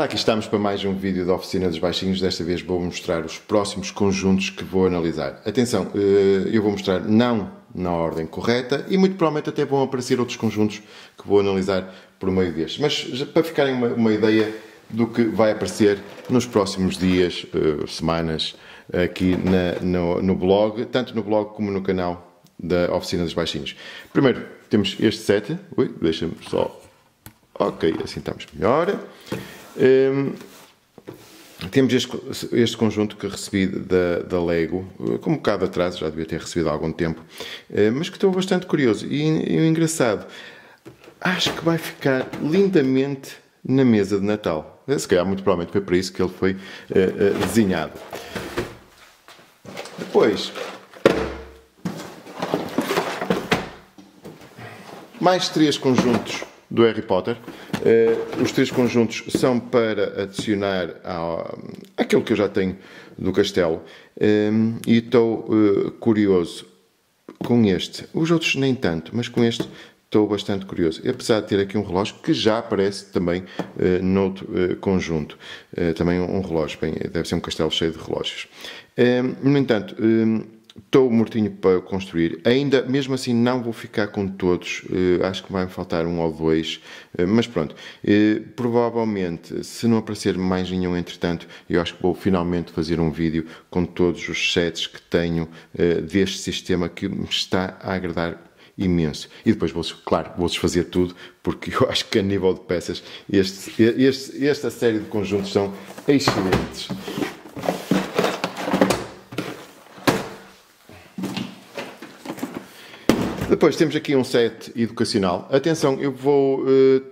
Ora, aqui estamos para mais um vídeo da Oficina dos Baixinhos. Desta vez vou mostrar os próximos conjuntos que vou analisar. Atenção, eh, eu vou mostrar não na ordem correta e muito provavelmente até vão aparecer outros conjuntos que vou analisar por meio destes. Mas para ficarem uma, uma ideia do que vai aparecer nos próximos dias, eh, semanas, aqui na, no, no blog, tanto no blog como no canal da Oficina dos Baixinhos. Primeiro temos este set. Ui, deixa-me só. Ok, assim estamos melhor. Um, temos este, este, conjunto que recebi da, da Lego, com um bocado atrás, já devia ter recebido há algum tempo, mas que estou bastante curioso. E, e engraçado, acho que vai ficar lindamente na mesa de Natal. Se calhar, muito provavelmente foi para isso que ele foi uh, uh, desenhado. Depois, mais três conjuntos do Harry Potter. Uh, os três conjuntos são para adicionar ao, àquilo que eu já tenho do castelo uh, e estou uh, curioso com este. Os outros nem tanto, mas com este estou bastante curioso. E apesar de ter aqui um relógio que já aparece também uh, noutro uh, conjunto. Uh, também um relógio, bem, deve ser um castelo cheio de relógios. no entanto, Estou mortinho para construir. Ainda, mesmo assim, não vou ficar com todos. Uh, acho que vai me faltar um ou dois. Uh, mas pronto. Uh, provavelmente, se não aparecer mais nenhum, entretanto, eu acho que vou finalmente fazer um vídeo com todos os sets que tenho deste sistema que me está a agradar imenso. E depois vou, claro, vou desfazer tudo, porque eu acho que a nível de peças, este, este, esta série de conjuntos são excelentes. Depois temos aqui um set educacional. Atenção, eu vou. Uh,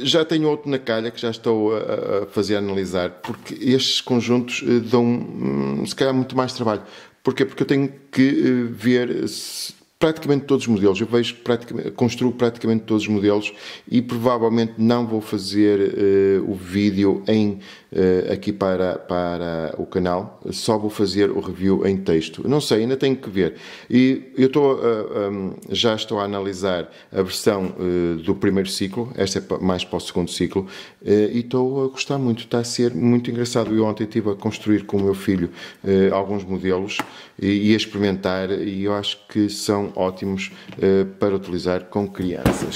já tenho outro na calha que já estou a, fazer a analisar, porque estes conjuntos uh, dão, um, se calhar, muito mais trabalho. Porquê? Porque eu tenho que uh, ver se, praticamente todos os modelos. Eu vejo praticamente, construo praticamente todos os modelos e provavelmente não vou fazer uh, o vídeo em uh, aqui para, para o canal, só vou fazer o review em texto. Não sei, ainda tenho que ver. E eu estou uh, eh, um, já estou a analisar a versão do primeiro ciclo, esta é mais para o segundo ciclo, e estou a gostar muito, está a ser muito engraçado. Eu ontem estive a construir com o meu filho alguns modelos e, e a experimentar, e eu acho que são ótimos uh, para utilizar com crianças.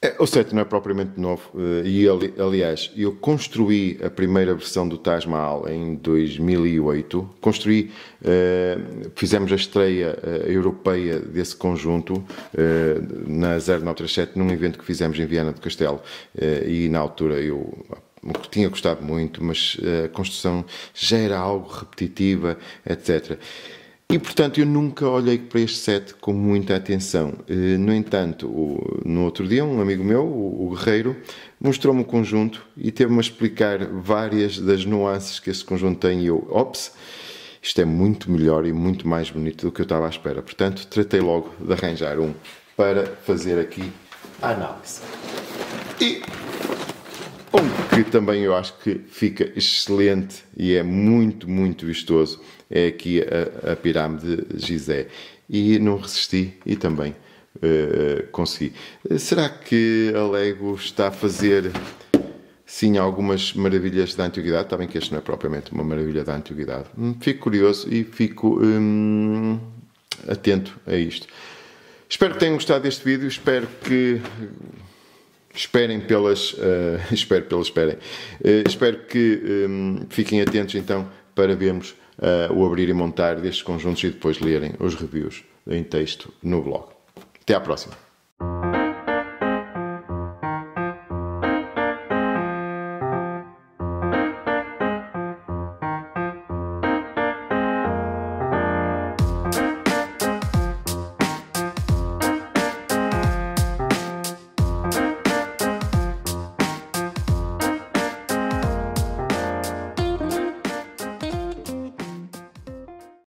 É, o set não é propriamente novo uh, e aliás eu construí a primeira versão do Taj Mahal em 2008 construí fizemos a estreia europeia desse conjunto na 0937 num evento que fizemos em Viana do Castelo e na altura eu tinha gostado muito, mas eh, a construção já era algo repetitiva, etc. E portanto eu nunca olhei para este set com muita atenção. Eh, no entanto, no outro dia, um amigo meu, o Guerreiro, mostrou-me o conjunto e teve-me a explicar várias das nuances que esse conjunto tem. E eu, ops, isto é muito melhor e muito mais bonito do que eu estava à espera. Portanto, tratei logo de arranjar um para fazer aqui a análise. E um que também eu acho que fica excelente e é muito, muito vistoso é aqui a, a pirâmide de Gizé. E não resisti e também uh, consegui. Será que a Lego está a fazer sim algumas maravilhas da antiguidade? Está bem que este não é propriamente uma maravilha da antiguidade. Hum, fico curioso e fico hum, atento a isto. Espero que tenham gostado deste vídeo. Espero que Esperem pelas. Uh, espero pelas esperem. Uh, espero que um, fiquem atentos então para vermos uh, o abrir e montar destes conjuntos e depois lerem os reviews em texto no blog. Até à próxima.